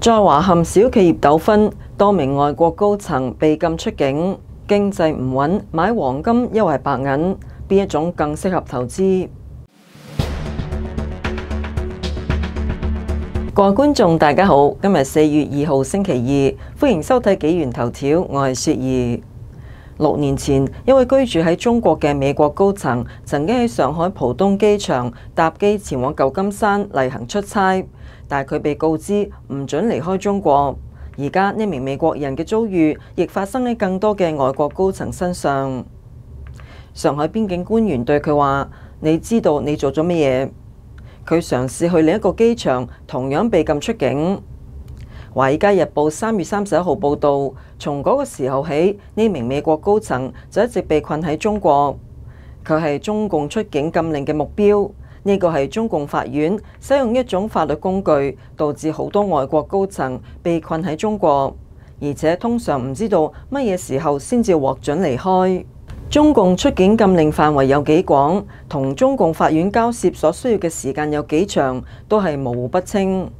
在華陷小企業糾紛，多名外國高層被禁出境，經濟唔穩，買黃金又係白銀，邊一種更適合投資？各位觀眾大家好，今日四月二號星期二，歡迎收睇紀元頭條，我係雪兒。六年前，一位居住喺中國嘅美國高層，曾經喺上海浦東機場搭機前往舊金山例行出差。但係佢被告知唔准離開中國。而家呢名美國人嘅遭遇，亦發生喺更多嘅外國高層身上。上海邊境官員對佢話：你知道你做咗乜嘢？佢嘗試去另一個機場，同樣被禁出境。《華爾街日報》三月三十一號報導，從嗰個時候起，呢名美國高層就一直被困喺中國。佢係中共出境禁令嘅目標。呢個係中共法院使用一種法律工具，導致好多外國高層被困喺中國，而且通常唔知道乜嘢時候先至獲准離開。中共出境禁令範圍有幾廣，同中共法院交涉所需要嘅時間有幾長，都係模糊不清。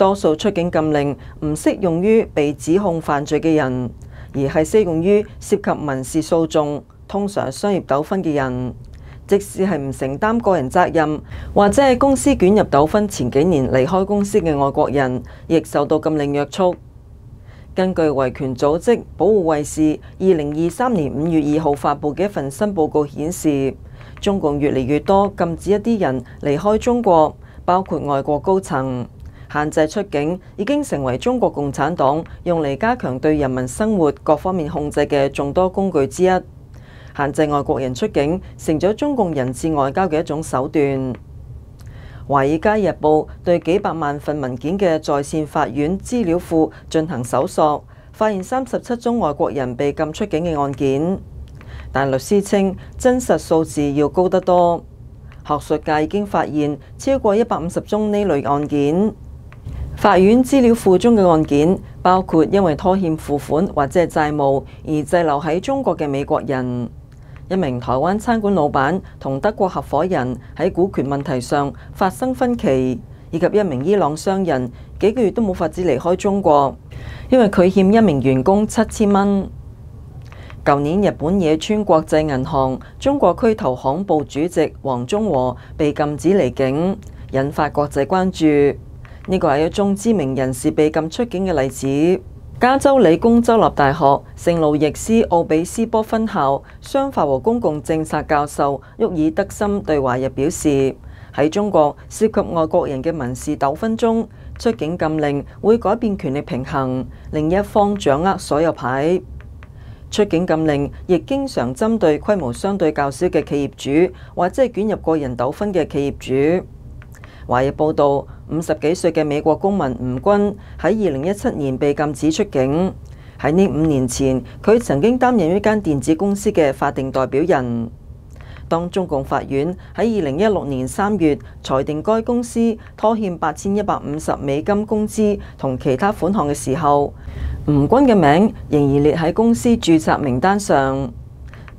多數出境禁令唔適用於被指控犯罪嘅人，而係適用於涉及民事訴訟、通常商業糾紛嘅人。即使係唔承擔個人責任，或者係公司捲入糾紛前幾年離開公司嘅外國人，亦受到禁令約束。根據維權組織保護衛士二零二三年五月二號發布嘅一份新報告顯示，中共越嚟越多禁止一啲人離開中國，包括外國高層，限制出境已經成為中國共產黨用嚟加強對人民生活各方面控制嘅眾多工具之一。限制外國人出境，成咗中共人質外交嘅一種手段。《華爾街日報》對幾百萬份文件嘅在線法院資料庫進行搜索，發現三十七宗外國人被禁出境嘅案件，但律師稱真實數字要高得多。學術界已經發現超過一百五十宗呢類案件。法院資料庫中嘅案件包括因為拖欠付款或者係債務而滯留喺中國嘅美國人。一名台灣餐館老闆同德國合夥人喺股權問題上發生分歧，以及一名伊朗商人幾個月都冇法子離開中國，因為佢欠一名員工七千蚊。舊年日本野村國際銀行中國區投行部主席黃中和被禁止離境，引發國際關注。呢個係一宗知名人士被禁出境嘅例子。加州理工州立大學聖路易斯奧比斯波分校商法和公共政策教授沃爾德森對華日表示：喺中國涉及外國人嘅民事糾紛中，出境禁令會改變權力平衡，另一方掌握所有牌。出境禁令亦經常針對規模相對較小嘅企業主，或者係捲入個人糾紛嘅企業主。華日報道。五十幾歲嘅美國公民吳軍喺二零一七年被禁止出境。喺呢五年前，佢曾經擔任一間電子公司嘅法定代表人。當中共法院喺二零一六年三月裁定該公司拖欠八千一百五十美金工資同其他款項嘅時候，吳軍嘅名仍然列喺公司註冊名單上。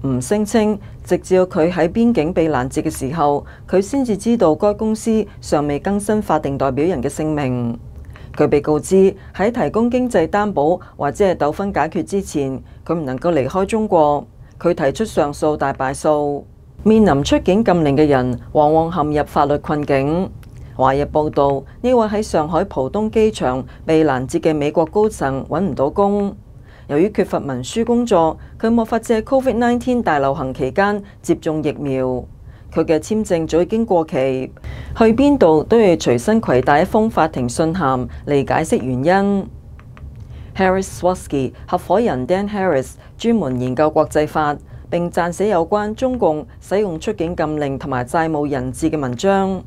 吳聲稱，直至佢喺邊境被攔截嘅時候，佢先至知道該公司尚未更新法定代表人嘅姓名。佢被告知喺提供經濟擔保或者係糾紛解決之前，佢唔能夠離開中國。佢提出上訴大敗訴，面臨出境禁令嘅人往往陷入法律困境。華日報道，呢位喺上海浦東機場被攔截嘅美國高層揾唔到工。由於缺乏文書工作，佢冇法借 Covid nineteen 大流行期間接種疫苗。佢嘅簽證早已經過期，去邊度都要隨身攜帶一封法庭信函嚟解釋原因。Harris swasky 合夥人 Dan Harris 專門研究國際法，並撰寫有關中共使用出境禁令同埋債務人質嘅文章。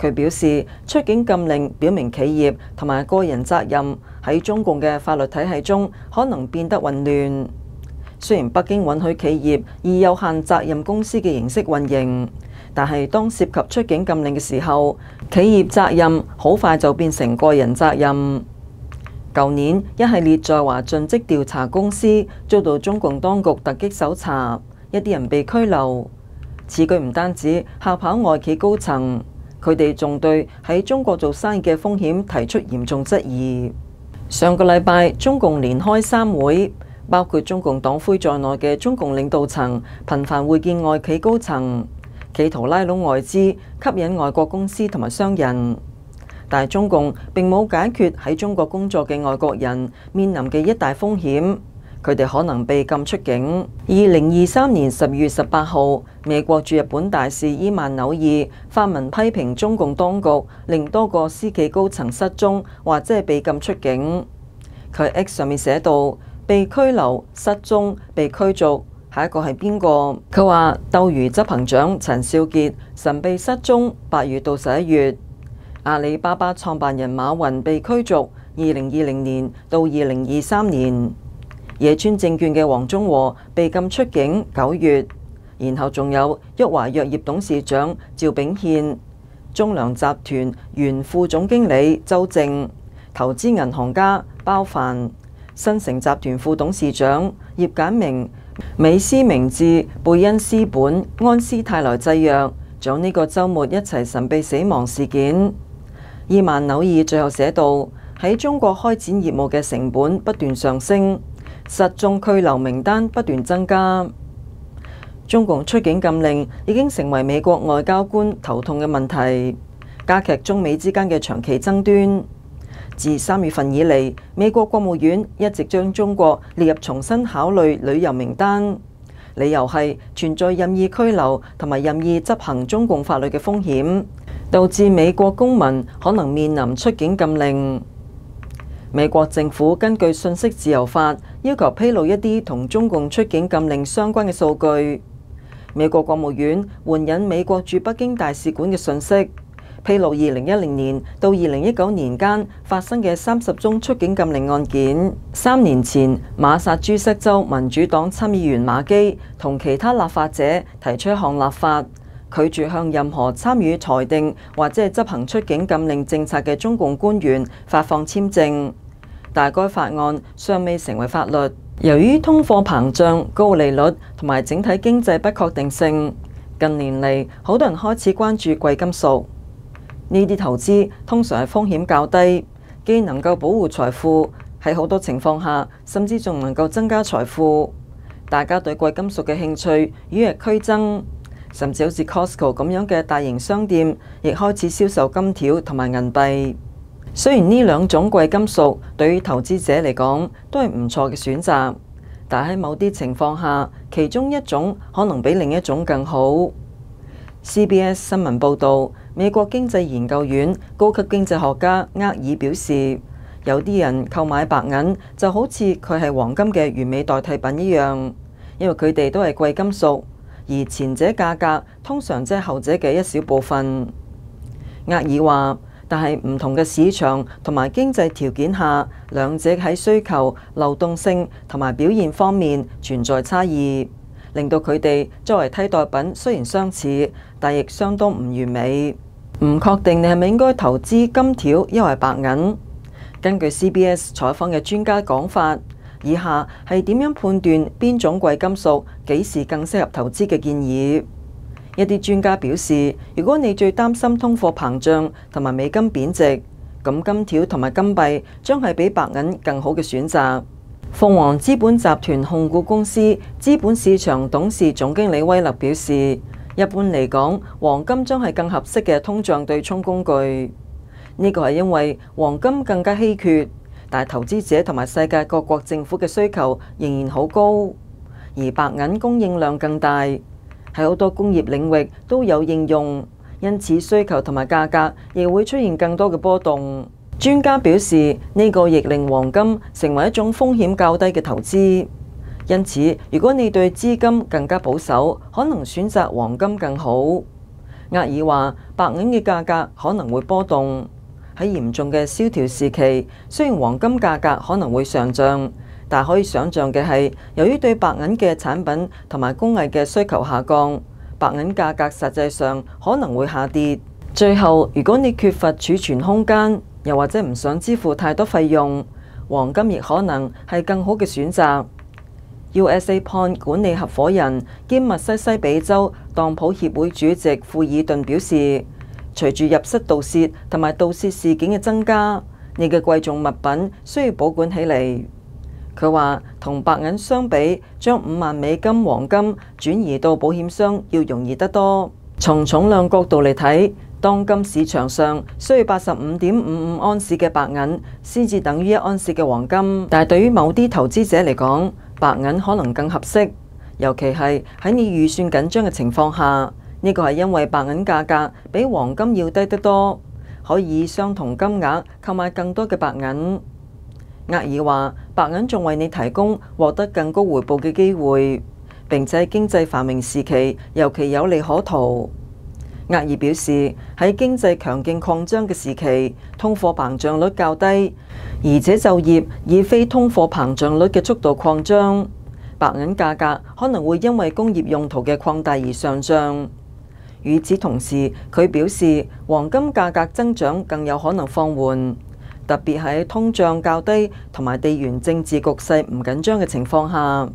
佢表示，出境禁令表明企業同埋個人責任喺中共嘅法律體系中可能變得混亂。雖然北京允許企業以有限責任公司嘅形式運營，但係當涉及出境禁令嘅時候，企業責任好快就變成個人責任。舊年一系列在華盡職調查公司遭到中共當局突擊搜查，一啲人被拘留。此舉唔單止嚇跑外企高層。佢哋仲對喺中國做生意嘅風險提出嚴重質疑。上個禮拜，中共連開三會，包括中共黨魁在內嘅中共領導層頻繁會見外企高層，企圖拉攏外資，吸引外國公司同埋商人。但系中共並冇解決喺中國工作嘅外國人面臨嘅一大風險。佢哋可能被禁出境。二零二三年十月十八號，美國駐日本大使伊萬紐爾發文批評中共當局令多個私企高層失蹤或者係被禁出境。佢 X 上面寫到：被拘留、失蹤、被驅逐，下一個係邊個？佢話鬥魚執行長陳少傑神秘失蹤，八月到十一月；阿里巴巴創辦人馬雲被驅逐，二零二零年到二零二三年。野村證券嘅黃忠和被禁出境九月，然後仲有旭華藥業董事長趙炳憲、中糧集團原副總經理周正、投資銀行家包凡、新城集團副董事長葉簡明、美思明治、貝恩斯本、安斯泰來製藥，仲呢個週末一齊神秘死亡事件。伊曼紐爾最後寫道：喺中國開展業務嘅成本不斷上升。失踪拘留名單不斷增加，中共出境禁令已經成為美國外交官頭痛嘅問題，加劇中美之間嘅長期爭端。自三月份以嚟，美國國務院一直將中國列入重新考慮旅遊名單，理由係存在任意拘留同埋任意執行中共法律嘅風險，導致美國公民可能面臨出境禁令。美國政府根據信息自由法要求披露一啲同中共出境禁令相關嘅數據。美國國務院援引美國駐北京大使館嘅信息，披露二零一零年到二零一九年間發生嘅三十宗出境禁令案件。三年前，馬薩諸塞州民主黨參議員馬基同其他立法者提出一項立法，拒絕向任何參與裁定或者係執行出境禁令政策嘅中共官員發放簽證。但該法案尚未成為法律。由於通貨膨脹、高利率同埋整體經濟不確定性，近年嚟好多人開始關注貴金屬。呢啲投資通常係風險較低，既能夠保護財富，喺好多情況下甚至仲能夠增加財富。大家對貴金屬嘅興趣與日俱增，甚至好似 Costco 咁樣嘅大型商店，亦開始銷售金條同埋銀幣。雖然呢兩種貴金屬對於投資者嚟講都係唔錯嘅選擇，但喺某啲情況下，其中一種可能比另一種更好。CBS 新聞報導，美國經濟研究院高級經濟學家厄爾表示，有啲人購買白銀就好似佢係黃金嘅完美代替品一樣，因為佢哋都係貴金屬，而前者價格通常即係後者嘅一小部分。厄爾話。但係唔同嘅市場同埋經濟條件下，兩者喺需求、流動性同埋表現方面存在差異，令到佢哋作為替代品雖然相似，但亦相當唔完美。唔確定你係咪應該投資金條，抑或白銀？根據 CBS 採訪嘅專家講法，以下係點樣判斷邊種貴金屬幾時更適合投資嘅建議。一啲專家表示，如果你最擔心通貨膨脹同埋美金貶值，咁金條同埋金幣將係比白銀更好嘅選擇。鳳凰資本集團控股公司資本市場董事總經理威勒表示，一般嚟講，黃金將係更合適嘅通脹對沖工具。呢個係因為黃金更加稀缺，但投資者同埋世界各國政府嘅需求仍然好高，而白銀供應量更大。喺好多工業領域都有應用，因此需求同埋價格亦會出現更多嘅波動。專家表示，呢個亦令黃金成為一種風險較低嘅投資。因此，如果你對資金更加保守，可能選擇黃金更好。厄爾話，白銀嘅價格可能會波動。喺嚴重嘅蕭條時期，雖然黃金價格可能會上漲。但可以想象嘅係，由於對白銀嘅產品同埋工藝嘅需求下降，白銀價格實際上可能會下跌。最後，如果你缺乏儲存空間，又或者唔想支付太多費用，黃金亦可能係更好嘅選擇。USA Point 管理合夥人兼密西西比州當鋪協會主席庫爾頓表示，隨住入室盜竊同埋盜竊事件嘅增加，你嘅貴重物品需要保管起嚟。佢話同白銀相比，將五萬美金黃金轉移到保險箱要容易得多。從重量角度嚟睇，當今市場上需要八十五點五五安士嘅白銀先至等於一安士嘅黃金，但係對於某啲投資者嚟講，白銀可能更合適，尤其係喺你預算緊張嘅情況下。呢個係因為白銀價格比黃金要低得多，可以相同金額購買更多嘅白銀。厄爾話：白銀仲為你提供獲得更高回報嘅機會，並且喺經濟繁榮時期尤其有利可圖。厄爾表示喺經濟強勁擴張嘅時期，通貨膨脹率較低，而且就業以非通貨膨脹率嘅速度擴張，白銀價格可能會因為工業用途嘅擴大而上漲。與此同時，佢表示黃金價格增長更有可能放緩，特別喺通脹較低同埋地緣政治局勢唔緊張嘅情況下。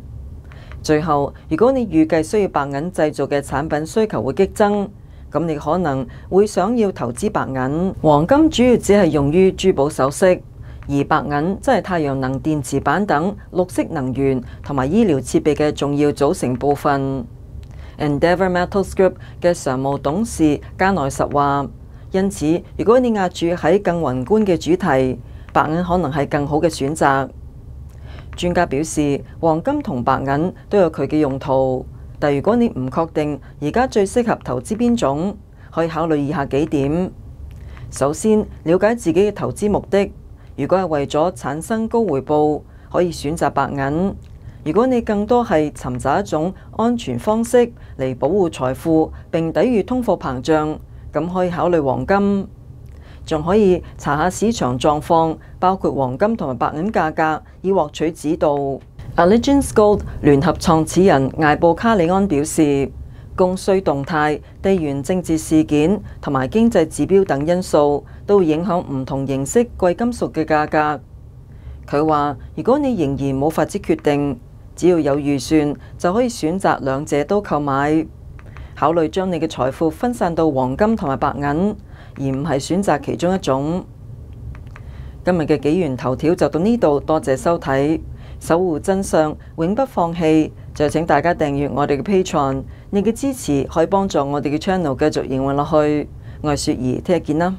最後，如果你預計需要白銀製造嘅產品需求會激增，咁你可能會想要投資白銀。黃金主要只係用於珠寶首飾，而白銀即係太陽能電池板等綠色能源同埋醫療設備嘅重要組成部分。Endeavor Metals Group 嘅常務董事加內實話，因此如果你押注喺更宏觀嘅主題，白銀可能係更好嘅選擇。專家表示，黃金同白銀都有佢嘅用途，但如果你唔確定而家最適合投資邊種，可以考慮以下幾點：首先，了解自己嘅投資目的，如果係為咗產生高回報，可以選擇白銀。如果你更多係尋找一種安全方式嚟保護財富並抵禦通貨膨脹，咁可以考慮黃金，仲可以查下市場狀況，包括黃金同埋白銀價格，以獲取指導。Allegiance Gold 聯合創始人艾布卡里安表示，供需動態、地緣政治事件同埋經濟指標等因素都會影響唔同形式貴金屬嘅價格。佢話：如果你仍然冇法子決定，只要有預算，就可以選擇兩者都購買。考慮將你嘅財富分散到黃金同埋白銀，而唔係選擇其中一種。今日嘅紀元頭條就到呢度，多謝收睇，守護真相，永不放棄。就請大家訂閱我哋嘅 Patreon，你嘅支持可以幫助我哋嘅 channel 繼續營運落去。我係雪兒，聽日見啦。